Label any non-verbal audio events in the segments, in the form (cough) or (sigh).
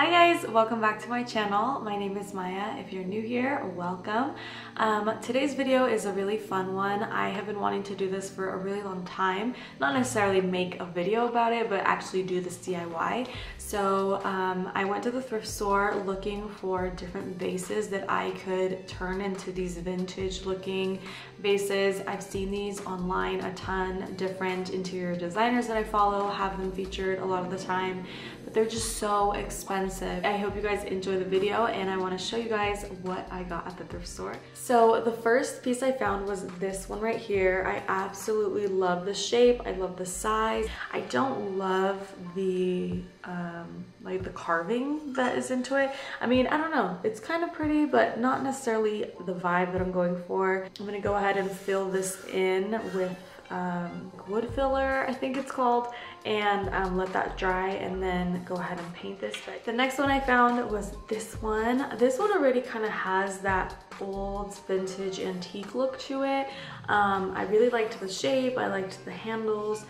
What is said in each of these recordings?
Hi guys, welcome back to my channel. My name is Maya. If you're new here, welcome. Um, today's video is a really fun one. I have been wanting to do this for a really long time. Not necessarily make a video about it, but actually do this DIY. So um, I went to the thrift store looking for different vases that I could turn into these vintage looking vases. I've seen these online a ton. Different interior designers that I follow have them featured a lot of the time, but they're just so expensive. I hope you guys enjoy the video and I wanna show you guys what I got at the thrift store. So the first piece I found was this one right here. I absolutely love the shape. I love the size. I don't love the um, like the carving that is into it. I mean, I don't know. It's kind of pretty, but not necessarily the vibe that I'm going for. I'm gonna go ahead and fill this in with um, wood filler, I think it's called, and um, let that dry and then go ahead and paint this. But the next one I found was this one. This one already kind of has that old vintage antique look to it. Um, I really liked the shape, I liked the handles,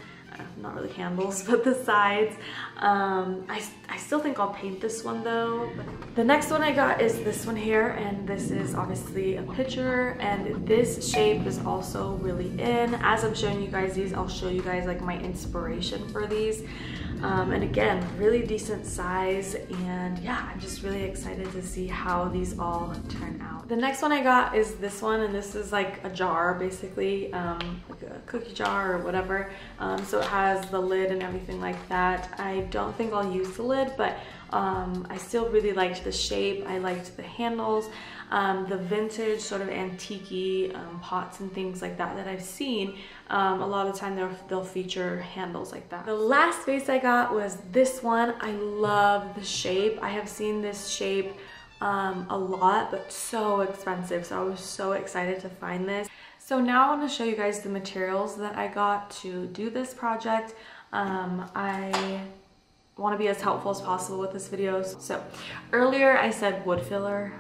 not really handles, (laughs) but the sides. Um, I, I still think I'll paint this one though. The next one I got is this one here, and this is obviously a picture, and this shape is also really in. As I'm showing you guys these, I'll show you guys like my inspiration for these. Um, and again, really decent size, and yeah, I'm just really excited to see how these all turn out. The next one I got is this one, and this is like a jar, basically, um, like a cookie jar or whatever. Um, so it has the lid and everything like that. I don't think I'll use the lid, but um, I still really liked the shape. I liked the handles. Um, the vintage sort of antique um, pots and things like that that I've seen, um, a lot of the time they'll, they'll feature handles like that. The last vase I got was this one. I love the shape. I have seen this shape um, a lot, but so expensive. So I was so excited to find this. So now I want to show you guys the materials that I got to do this project. Um, I want to be as helpful as possible with this video. So earlier I said wood filler.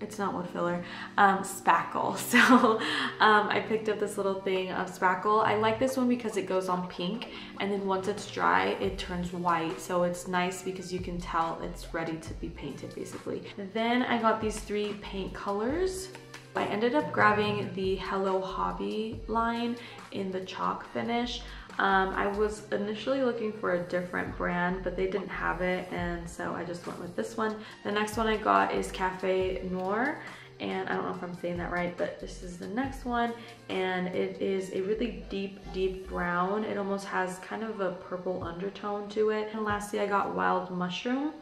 It's not wood filler, um, spackle. (laughs) So um, I picked up this little thing of spackle. I like this one because it goes on pink and then once it's dry, it turns white. So it's nice because you can tell it's ready to be painted basically. Then I got these three paint colors. I ended up grabbing the Hello Hobby line in the chalk finish. Um, I was initially looking for a different brand, but they didn't have it, and so I just went with this one. The next one I got is Cafe Noir, and I don't know if I'm saying that right, but this is the next one, and it is a really deep, deep brown. It almost has kind of a purple undertone to it. And lastly, I got Wild Mushroom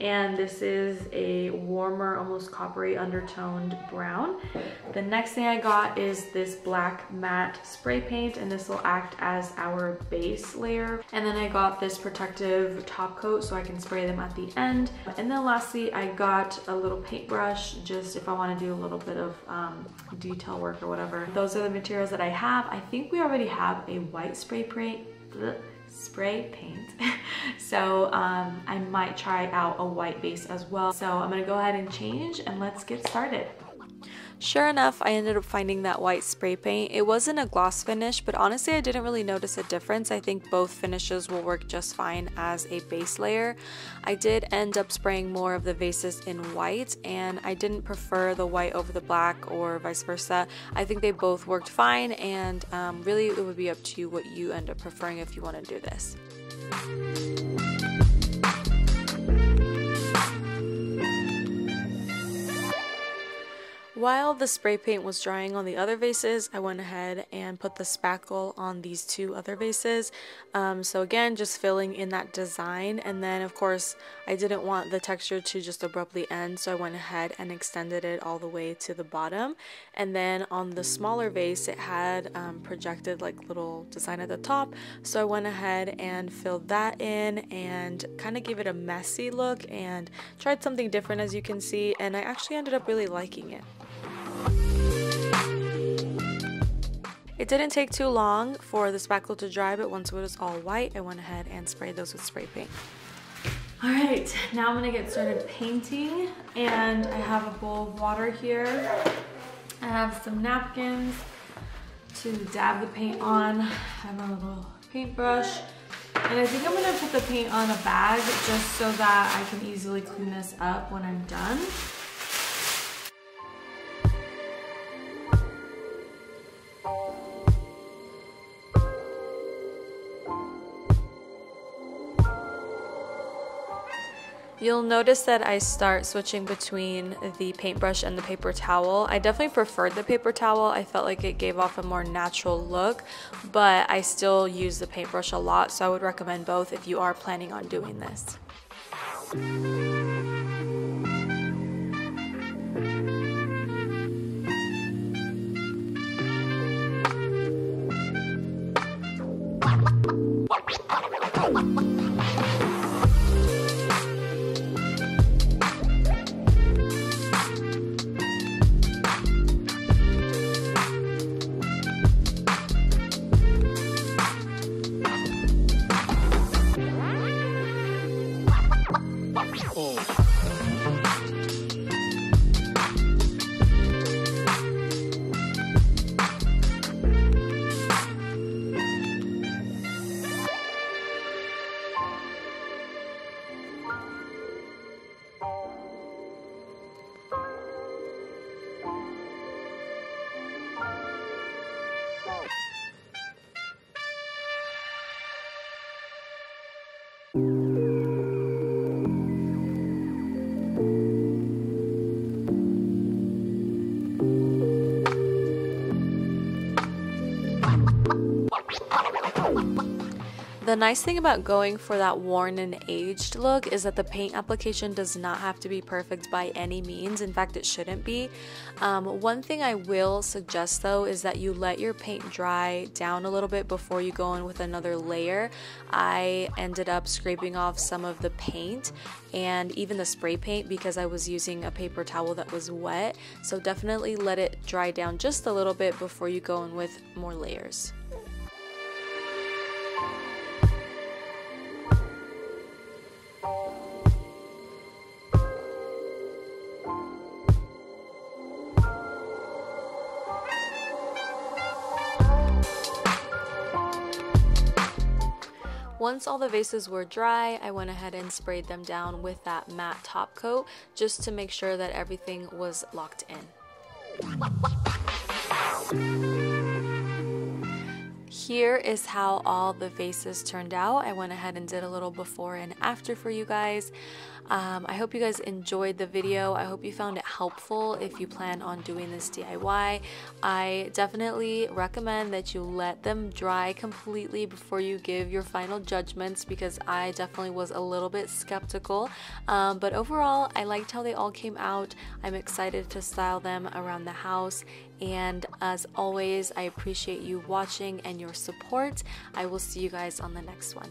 and this is a warmer, almost coppery undertoned brown. The next thing I got is this black matte spray paint, and this will act as our base layer. And then I got this protective top coat so I can spray them at the end. And then lastly, I got a little paintbrush, just if I wanna do a little bit of um, detail work or whatever. Those are the materials that I have. I think we already have a white spray paint spray paint. (laughs) so um, I might try out a white base as well. So I'm gonna go ahead and change and let's get started. Sure enough, I ended up finding that white spray paint. It wasn't a gloss finish, but honestly I didn't really notice a difference. I think both finishes will work just fine as a base layer. I did end up spraying more of the vases in white, and I didn't prefer the white over the black or vice versa. I think they both worked fine, and um, really it would be up to you what you end up preferring if you want to do this. While the spray paint was drying on the other vases, I went ahead and put the spackle on these two other vases. Um, so again, just filling in that design. And then of course, I didn't want the texture to just abruptly end. So I went ahead and extended it all the way to the bottom. And then on the smaller vase, it had um, projected like little design at the top. So I went ahead and filled that in and kind of gave it a messy look and tried something different as you can see. And I actually ended up really liking it. It didn't take too long for the spackle to dry, but once it was all white, I went ahead and sprayed those with spray paint. All right, now I'm gonna get started painting and I have a bowl of water here. I have some napkins to dab the paint on. I have a little paintbrush And I think I'm gonna put the paint on a bag just so that I can easily clean this up when I'm done. You'll notice that I start switching between the paintbrush and the paper towel. I definitely preferred the paper towel. I felt like it gave off a more natural look, but I still use the paintbrush a lot, so I would recommend both if you are planning on doing this. Thank you. The nice thing about going for that worn and aged look is that the paint application does not have to be perfect by any means. In fact, it shouldn't be. Um, one thing I will suggest though is that you let your paint dry down a little bit before you go in with another layer. I ended up scraping off some of the paint and even the spray paint because I was using a paper towel that was wet. So definitely let it dry down just a little bit before you go in with more layers. Once all the vases were dry, I went ahead and sprayed them down with that matte top coat just to make sure that everything was locked in. Here is how all the vases turned out. I went ahead and did a little before and after for you guys. Um, I hope you guys enjoyed the video. I hope you found it helpful if you plan on doing this DIY. I definitely recommend that you let them dry completely before you give your final judgments because I definitely was a little bit skeptical. Um, but overall, I liked how they all came out. I'm excited to style them around the house and as always, I appreciate you watching and your support. I will see you guys on the next one.